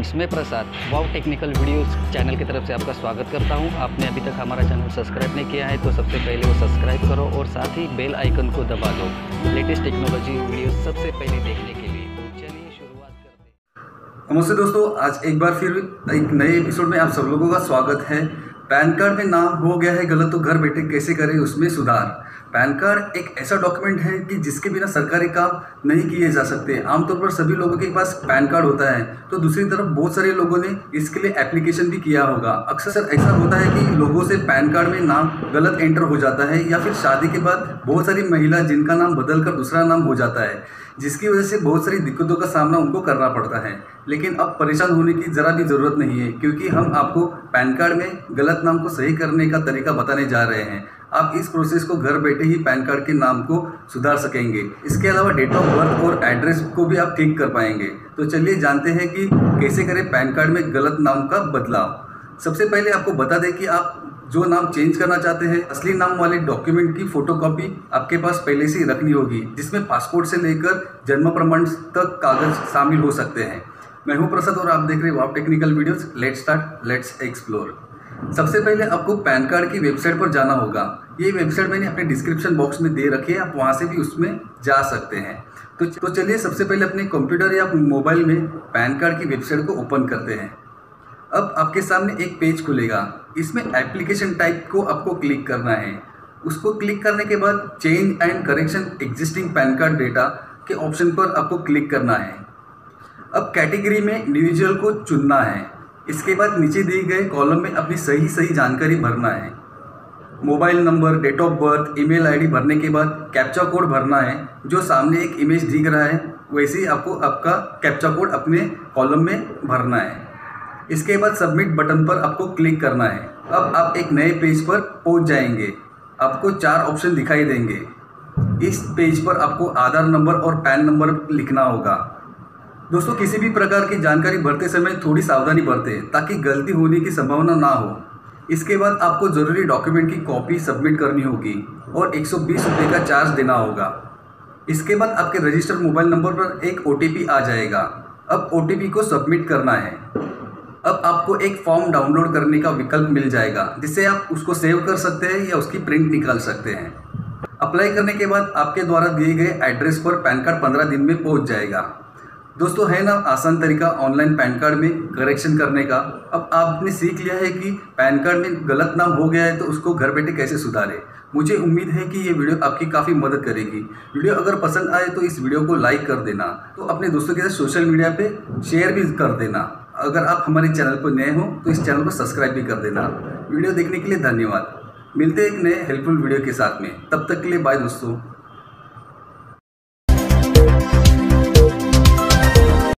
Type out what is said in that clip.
Friends मैं प्रसाद। वाव technical videos channel की तरफ़ से आपका स्वागत करता हूँ। आपने अभी तक हमारा चैनल सब्सक्राइब नहीं किया है तो सबसे पहले वो सब्सक्राइब करो और साथ ही बेल आइकन को दबा दो। लेटेस्ट टेक्नोलॉजी वीडियो सबसे पहले देखने के लिए। चलिए शुरुआत करते हैं। नमस्ते दोस्तों, आज एक बार फिर एक नए एपिसोड में आप सब लोगों का स्वागत है। पैन कार्ड में नाम हो गया है गलत तो घर बैठे कैसे करें उसमें सुधार। पैन कार्ड एक ऐसा डॉक्यूमेंट है कि जिसके बिना सरकारी काम नहीं किए जा सकते। आमतौर पर सभी लोगों के पास पैन कार्ड होता है तो दूसरी तरफ़ बहुत सारे लोगों ने इसके लिए एप्लीकेशन भी किया होगा। अक्सर सर ऐसा होता है कि लोगों से पैन कार्ड में नाम गलत एंटर हो जाता है या फिर शादी के बाद बहुत सारी महिला जिनका नाम बदल कर दूसरा नाम हो जाता है, जिसकी वजह से बहुत सारी दिक्कतों का सामना उनको करना पड़ता है। लेकिन अब परेशान होने की ज़रा भी ज़रूरत नहीं है, क्योंकि हम आपको पैन कार्ड में गलत नाम को सही करने का तरीका बताने जा रहे हैं। आप इस प्रोसेस को घर बैठे ही पैन कार्ड के नाम को सुधार सकेंगे। इसके अलावा डेट ऑफ़ बर्थ और एड्रेस को भी आप क्लिक कर पाएँगे। तो चलिए जानते हैं कि कैसे करें पैन कार्ड में गलत नाम का बदलाव। सबसे पहले आपको बता दें कि आप जो नाम चेंज करना चाहते हैं, असली नाम वाले डॉक्यूमेंट की फोटोकॉपी आपके पास पहले से ही रखनी होगी, जिसमें पासपोर्ट से लेकर जन्म प्रमाण तक कागज़ शामिल हो सकते हैं। मैं हूँ प्रसाद और आप देख रहे हैं वाप technical videos. Let's start let's explore सबसे पहले आपको पैन कार्ड की वेबसाइट पर जाना होगा। ये वेबसाइट मैंने अपने डिस्क्रिप्शन बॉक्स में दे रखी है, आप वहाँ से भी उसमें जा सकते हैं। तो तो चलिए सबसे पहले अपने कंप्यूटर या मोबाइल में पैन कार्ड की वेबसाइट को ओपन करते हैं। अब आपके सामने एक पेज खुलेगा। इसमें एप्लीकेशन टाइप को आपको क्लिक करना है। उसको क्लिक करने के बाद change and correction existing PAN card data के ऑप्शन पर आपको क्लिक करना है। अब कैटेगरी में इंडिविजुअल को चुनना है। इसके बाद नीचे दिए गए कॉलम में अपनी सही सही जानकारी भरना है। Mobile number date of birth email ID भरने के बाद कैप्चा कोड भरना है। जो सामने एक इमेज दिख रहा है, वैसे ही आपको आपका कैप्चा कोड अपने कॉलम में भरना है। इसके बाद सबमिट बटन पर आपको क्लिक करना है। अब आप एक नए पेज पर पहुँच जाएँगे। आपको चार ऑप्शन दिखाई देंगे। इस पेज पर आपको आधार नंबर और पैन नंबर लिखना होगा। दोस्तों, किसी भी प्रकार की जानकारी भरते समय थोड़ी सावधानी बरतें, ताकि गलती होने की संभावना ना हो। इसके बाद आपको ज़रूरी डॉक्यूमेंट की कॉपी सबमिट करनी होगी और एक सौ का चार्ज देना होगा। इसके बाद आपके रजिस्टर्ड मोबाइल नंबर पर एक ओटीपी आ जाएगा। अब ओटीपी को सबमिट करना है। अब आपको एक फॉर्म डाउनलोड करने का विकल्प मिल जाएगा, जिससे आप उसको सेव कर सकते हैं या उसकी प्रिंट निकाल सकते हैं। अप्लाई करने के बाद आपके द्वारा दिए गए एड्रेस पर पैन कार्ड पंद्रह दिन में पहुँच जाएगा। दोस्तों, है ना, आसान तरीका ऑनलाइन पैन कार्ड में करेक्शन करने का। अब आपने सीख लिया है कि पैन कार्ड में गलत नाम हो गया है तो उसको घर बैठे कैसे सुधारें? मुझे उम्मीद है कि ये वीडियो आपकी काफ़ी मदद करेगी। वीडियो अगर पसंद आए तो इस वीडियो को लाइक कर देना। तो अपने दोस्तों के साथ सोशल मीडिया पर शेयर भी कर देना। अगर आप हमारे चैनल पर नए हो तो इस चैनल को सब्सक्राइब भी कर देना। वीडियो देखने के लिए धन्यवाद। मिलते एक नए हेल्पफुल वीडियो के साथ में। तब तक के लिए बाय दोस्तों।